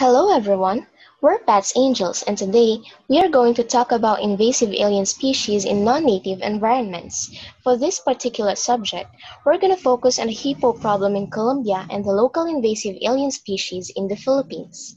Hello everyone, we're Pat's Angels and today we are going to talk about invasive alien species in non-native environments. For this particular subject, we're going to focus on the hippo problem in Colombia and the local invasive alien species in the Philippines.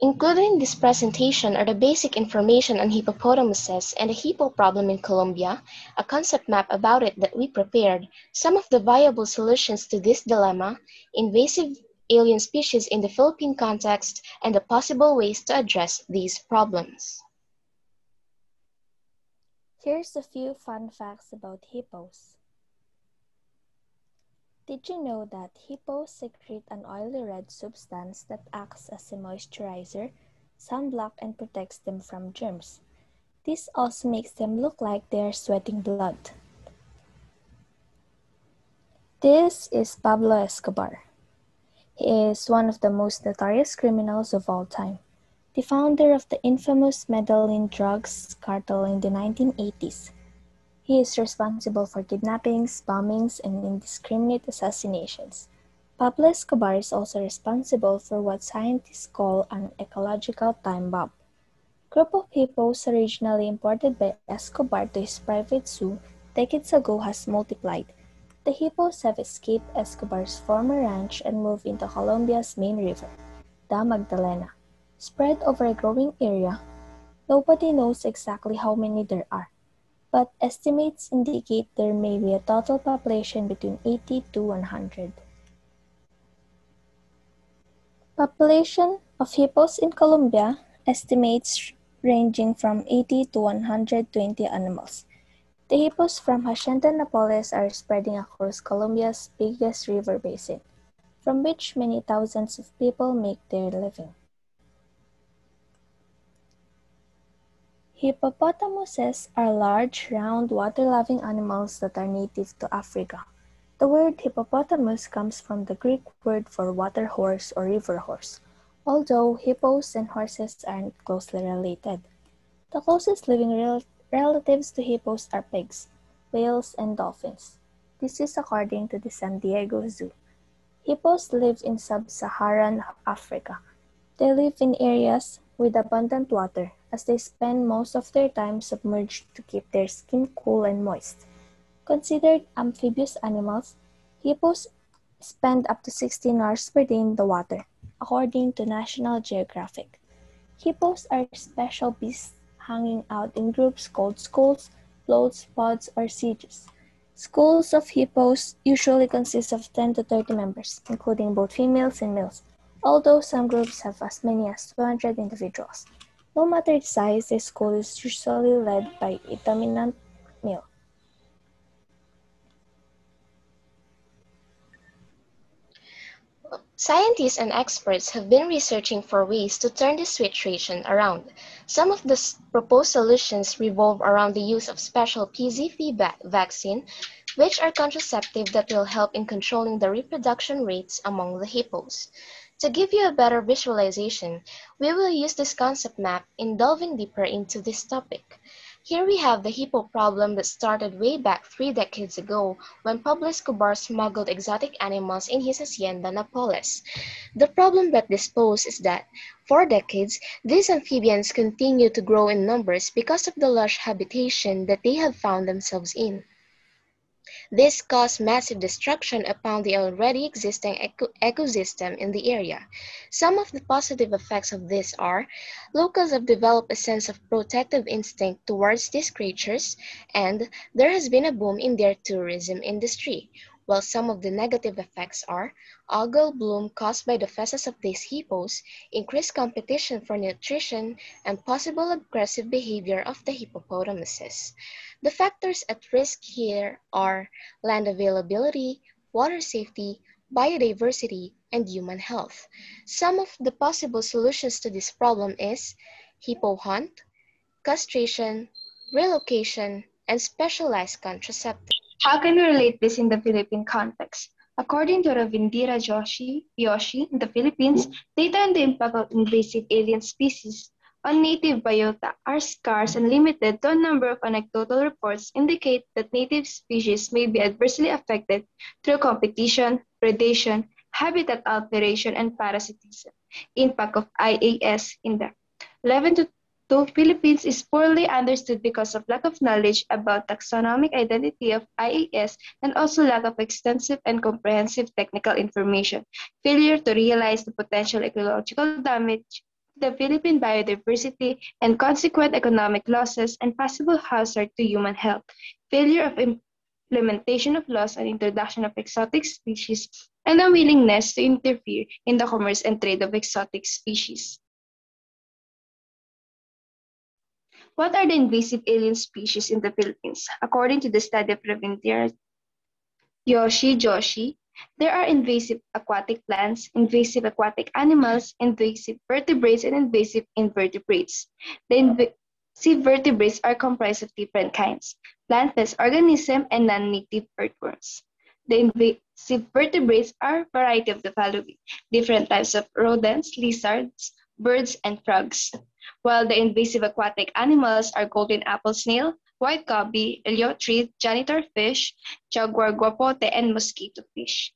Included in this presentation are the basic information on hippopotamuses and the hippo problem in Colombia, a concept map about it that we prepared, some of the viable solutions to this dilemma, invasive alien species in the Philippine context, and the possible ways to address these problems. Here's a few fun facts about hippos. Did you know that hippos secrete an oily red substance that acts as a moisturizer, sunblock, and protects them from germs? This also makes them look like they are sweating blood. This is Pablo Escobar. He is one of the most notorious criminals of all time, the founder of the infamous Medellin drugs cartel in the 1980s. He is responsible for kidnappings, bombings, and indiscriminate assassinations. Pablo Escobar is also responsible for what scientists call an ecological time bomb. Group of hippos originally imported by Escobar to his private zoo decades ago has multiplied. The hippos have escaped Escobar's former ranch and moved into Colombia's main river, the Magdalena. Spread over a growing area, nobody knows exactly how many there are but estimates indicate there may be a total population between 80 to 100. Population of hippos in Colombia estimates ranging from 80 to 120 animals. The hippos from Hacienda Napoles are spreading across Colombia's biggest river basin, from which many thousands of people make their living. Hippopotamuses are large, round, water-loving animals that are native to Africa. The word hippopotamus comes from the Greek word for water horse or river horse, although hippos and horses aren't closely related. The closest living rel relatives to hippos are pigs, whales, and dolphins. This is according to the San Diego Zoo. Hippos live in sub-Saharan Africa. They live in areas with abundant water, as they spend most of their time submerged to keep their skin cool and moist. Considered amphibious animals, hippos spend up to 16 hours per day in the water, according to National Geographic. Hippos are special beasts hanging out in groups called schools, floats, pods, or sieges. Schools of hippos usually consist of 10 to 30 members, including both females and males, although some groups have as many as 200 individuals. No matter the size, the school is usually led by a dominant male. Scientists and experts have been researching for ways to turn this situation around. Some of the proposed solutions revolve around the use of special PZP vaccine, which are contraceptive that will help in controlling the reproduction rates among the hippos. To give you a better visualization, we will use this concept map in delving deeper into this topic. Here we have the hippo problem that started way back three decades ago when Pablo Escobar smuggled exotic animals in his hacienda Napoles. The problem that this poses is that, for decades, these amphibians continue to grow in numbers because of the lush habitation that they have found themselves in. This caused massive destruction upon the already existing eco ecosystem in the area. Some of the positive effects of this are locals have developed a sense of protective instinct towards these creatures, and there has been a boom in their tourism industry, while some of the negative effects are algal bloom caused by the feces of these hippos, increased competition for nutrition, and possible aggressive behavior of the hippopotamuses. The factors at risk here are land availability, water safety, biodiversity, and human health. Some of the possible solutions to this problem is hippo hunt, castration, relocation, and specialized contraceptives. How can we relate this in the Philippine context? According to Ravindra Joshi, Yoshi, in the Philippines, data on the impact of invasive alien species on native biota are scarce and limited to a number of anecdotal reports indicate that native species may be adversely affected through competition, predation, habitat alteration, and parasitism. Impact of IAS in the 11 to 2 Philippines is poorly understood because of lack of knowledge about taxonomic identity of IAS and also lack of extensive and comprehensive technical information, failure to realize the potential ecological damage the Philippine biodiversity and consequent economic losses and possible hazard to human health, failure of implementation of laws and introduction of exotic species, and unwillingness to interfere in the commerce and trade of exotic species. What are the invasive alien species in the Philippines? According to the study of Ravindra Yoshi Joshi, there are invasive aquatic plants, invasive aquatic animals, invasive vertebrates, and invasive invertebrates. The invasive vertebrates are comprised of different kinds, plant-based organisms and non-native earthworms. The invasive vertebrates are a variety of the following, different types of rodents, lizards, birds, and frogs. While the invasive aquatic animals are golden apple snail, white eleotrid, janitor fish, jaguar guapote, and mosquito fish.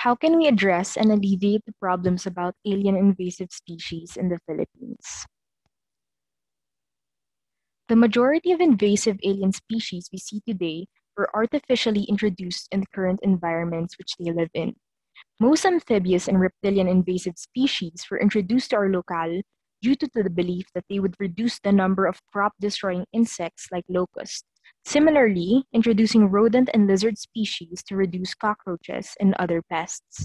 How can we address and alleviate the problems about alien invasive species in the Philippines? The majority of invasive alien species we see today were artificially introduced in the current environments which they live in. Most amphibious and reptilian invasive species were introduced to our locale due to the belief that they would reduce the number of crop destroying insects like locusts. Similarly, introducing rodent and lizard species to reduce cockroaches and other pests.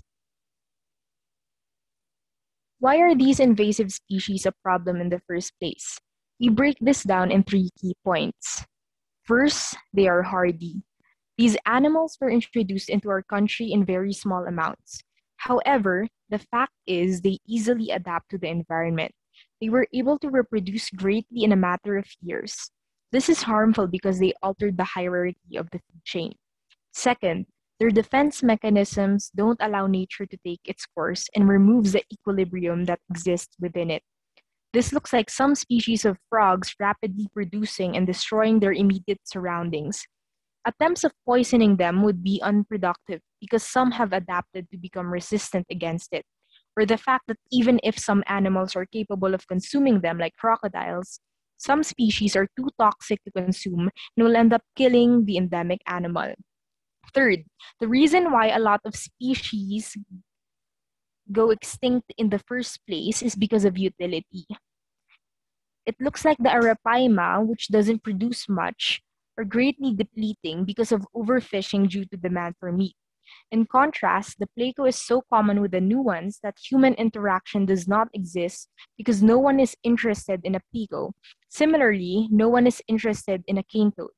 Why are these invasive species a problem in the first place? We break this down in three key points. First, they are hardy. These animals were introduced into our country in very small amounts. However, the fact is they easily adapt to the environment. They were able to reproduce greatly in a matter of years. This is harmful because they altered the hierarchy of the food chain. Second, their defense mechanisms don't allow nature to take its course and removes the equilibrium that exists within it. This looks like some species of frogs rapidly producing and destroying their immediate surroundings. Attempts of poisoning them would be unproductive because some have adapted to become resistant against it, or the fact that even if some animals are capable of consuming them, like crocodiles, some species are too toxic to consume and will end up killing the endemic animal. Third, the reason why a lot of species go extinct in the first place is because of utility. It looks like the Arapaima, which doesn't produce much, are greatly depleting because of overfishing due to demand for meat. In contrast, the pleco is so common with the new ones that human interaction does not exist because no one is interested in a pleco. Similarly, no one is interested in a cane toad.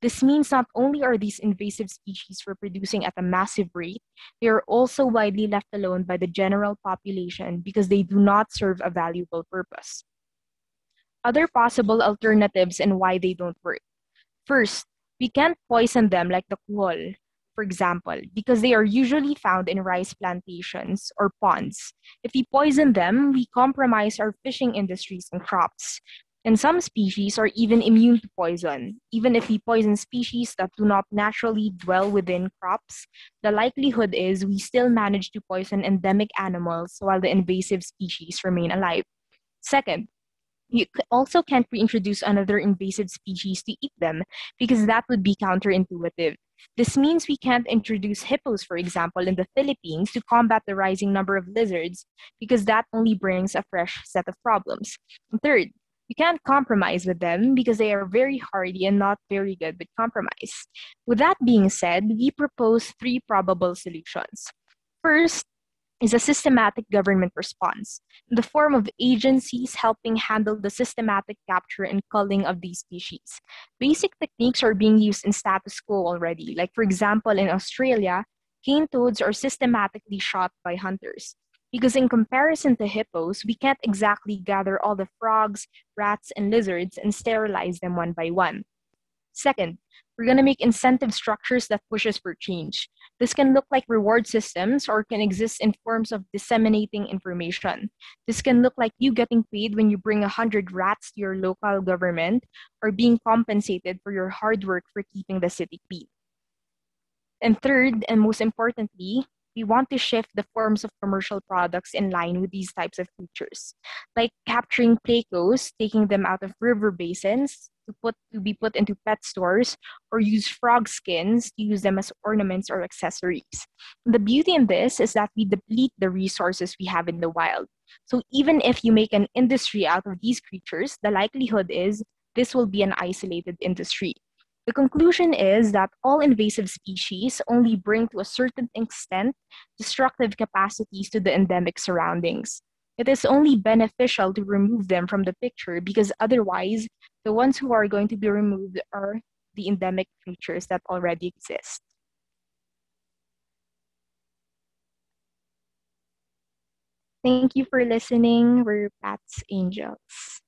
This means not only are these invasive species reproducing at a massive rate, they are also widely left alone by the general population because they do not serve a valuable purpose other possible alternatives and why they don't work. First, we can't poison them like the kuhol, for example, because they are usually found in rice plantations or ponds. If we poison them, we compromise our fishing industries and crops. And some species are even immune to poison. Even if we poison species that do not naturally dwell within crops, the likelihood is we still manage to poison endemic animals while the invasive species remain alive. Second, you also can't reintroduce another invasive species to eat them because that would be counterintuitive. This means we can't introduce hippos, for example, in the Philippines to combat the rising number of lizards because that only brings a fresh set of problems. Third, you can't compromise with them because they are very hardy and not very good with compromise. With that being said, we propose three probable solutions. First, is a systematic government response in the form of agencies helping handle the systematic capture and culling of these species. Basic techniques are being used in status quo already. Like, for example, in Australia, cane toads are systematically shot by hunters. Because in comparison to hippos, we can't exactly gather all the frogs, rats, and lizards and sterilize them one by one. Second, we're going to make incentive structures that pushes for change. This can look like reward systems or can exist in forms of disseminating information. This can look like you getting paid when you bring 100 rats to your local government or being compensated for your hard work for keeping the city clean. And third, and most importantly, we want to shift the forms of commercial products in line with these types of features, like capturing plecos, taking them out of river basins to put to be put into pet stores, or use frog skins to use them as ornaments or accessories. The beauty in this is that we deplete the resources we have in the wild. So even if you make an industry out of these creatures, the likelihood is this will be an isolated industry. The conclusion is that all invasive species only bring to a certain extent destructive capacities to the endemic surroundings. It is only beneficial to remove them from the picture because otherwise, the ones who are going to be removed are the endemic creatures that already exist. Thank you for listening. We're Pat's Angels.